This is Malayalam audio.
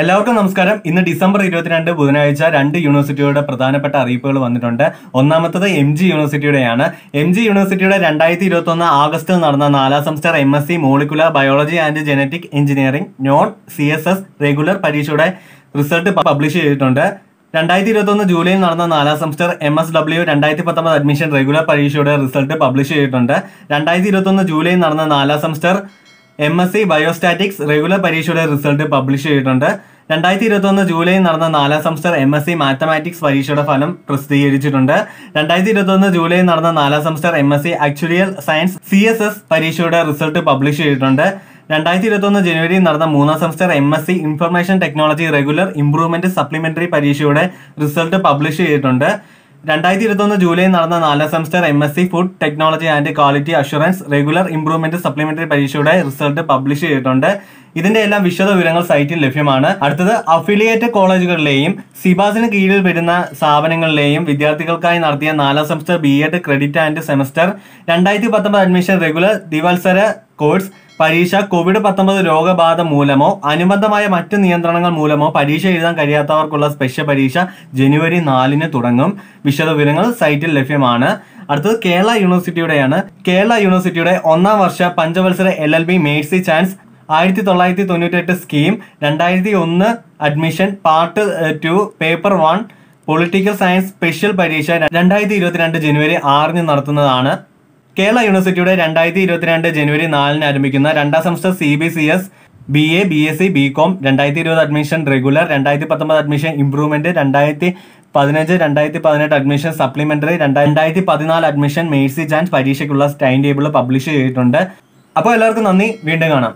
എല്ലാവർക്കും നമസ്കാരം. ഇന്ന് ഡിസംബർ ഇരുപത്തിരണ്ട് ബുധനാഴ്ച രണ്ട് യൂണിവേഴ്സിറ്റിയുടെ പ്രധാനപ്പെട്ട അറിയിപ്പുകൾ വന്നിട്ടുണ്ട്. ഒന്നാമത്തത് എം ജി യൂണിവേഴ്സിറ്റിയുടെയാണ്. എം ജി യൂണിവേഴ്സിറ്റിയുടെ രണ്ടായിരത്തി ഇരുപത്തി ഒന്ന് ആഗസ്റ്റിൽ നടന്ന നാലാം semester M S C molecular biology and genetic engineering non C S S regular പരീക്ഷയുടെ റിസൾട്ട് പബ്ലിഷ് ചെയ്തിട്ടുണ്ട്. രണ്ടായിരത്തി ഇരുപത്തി ഒന്ന് ജൂലൈയിൽ നടന്ന നാലാം സെമസ്റ്റർ എം എസ് ഡബ്ല്യു രണ്ടായിരത്തി പത്തൊമ്പത് അഡ്മിഷൻ റെഗുലർ പരീക്ഷയുടെ റിസൾട്ട് പബ്ലിഷ് ചെയ്തിട്ടുണ്ട്. രണ്ടായിരത്തി ഇരുപത്തി ഒന്ന് ജൂലൈയിൽ നടന്ന നാലാം semester M S C biostatistics regular പരീക്ഷയുടെ റിസൾട്ട് പബ്ലിഷ് ചെയ്തിട്ടുണ്ട്. രണ്ടായിരത്തി ഇരുപത്തി ഒന്ന് ജൂലൈയിൽ നടന്ന നാലാം semester M S C mathematics പരീക്ഷയുടെ ഫലം പ്രസിദ്ധീകരിച്ചിട്ടുണ്ട്. രണ്ടായിരത്തി ഇരുപത്തി ഒന്ന് ജൂലൈയിൽ നടന്ന നാലാം semester M S C actuarial science C S S പരീക്ഷയുടെ റിസൾട്ട് പബ്ലിഷ് ചെയ്തിട്ടുണ്ട്. രണ്ടായിരത്തി ഇരുപത്തി ഒന്ന് ജനുവരിയിൽ നടന്ന മൂന്നാം semester M S C information technology regular improvement supplementary പരീക്ഷയുടെ റിസൾട്ട് പബ്ലിഷ് ചെയ്തിട്ടുണ്ട്. രണ്ടായിരത്തി ഇരുപത്തൊന്ന് ജൂലൈയിൽ നടന്ന നാലാം semester M S C food technology and quality assurance regular improvement supplementary പരീക്ഷയുടെ റിസൾട്ട് പബ്ലിഷ് ചെയ്തിട്ടുണ്ട്. ഇതിന്റെ എല്ലാം വിശദ വിവരങ്ങൾ സൈറ്റിൽ ലഭ്യമാണ്. അടുത്തത് അഫിലിയേറ്റ് കോളേജുകളിലെയും സിബാസിന് കീഴിൽ വരുന്ന സ്ഥാപനങ്ങളിലെയും വിദ്യാർത്ഥികൾക്കായി നടത്തിയ നാലാം semester B Ed credit and semester രണ്ടായിരത്തി പത്തൊമ്പത് അഡ്മിഷൻ റെഗുലർ ദിവത്സര കോഴ്സ് പരീക്ഷ കോവിഡ് പത്തൊമ്പത് രോഗബാധ മൂലമോ അനുബന്ധമായ മറ്റ് നിയന്ത്രണങ്ങൾ മൂലമോ പരീക്ഷ എഴുതാൻ കഴിയാത്തവർക്കുള്ള സ്പെഷ്യൽ പരീക്ഷ ജനുവരി നാലിന് തുടങ്ങും. വിശദ വിവരങ്ങൾ സൈറ്റിൽ ലഭ്യമാണ്. അടുത്തത് കേരള യൂണിവേഴ്സിറ്റിയുടെയാണ്. കേരള യൂണിവേഴ്സിറ്റിയുടെ ഒന്നാം വർഷ പഞ്ചവത്സര L L B mercy chance ആയിരത്തി തൊള്ളായിരത്തി തൊണ്ണൂറ്റെട്ട് സ്കീം രണ്ടായിരത്തി ഒന്ന് admission part two paper one political science special പരീക്ഷ രണ്ടായിരത്തി ഇരുപത്തിരണ്ട് ജനുവരി ആറിന് നടത്തുന്നതാണ്. കേരള യൂണിവേഴ്സിറ്റിയുടെ രണ്ടായിരത്തി ഇരുപത്തിരണ്ട് ജനുവരി നാലിന് ആരംഭിക്കുന്ന രണ്ടാം semester C B C S B A B S C B Com രണ്ടായിരത്തി ഇരുപത് അഡ്മിഷൻ റെഗുലർ രണ്ടായിരത്തി പത്തൊമ്പത് അഡ്മിഷൻ ഇംപ്രൂവ്മെന്റ് രണ്ടായിരത്തി പതിനഞ്ച് രണ്ടായിരത്തി പതിനെട്ട് അഡ്മിഷൻ സപ്ലിമെന്ററി രണ്ടായിരത്തി പതിനാല് അഡ്മിഷൻ മേഴ്സി ചാൻസ് പരീക്ഷയ്ക്കുള്ള ടൈം ടേബിൾ പബ്ലിഷ് ചെയ്തിട്ടുണ്ട്. അപ്പോൾ എല്ലാവർക്കും നന്ദി. വീണ്ടും കാണാം.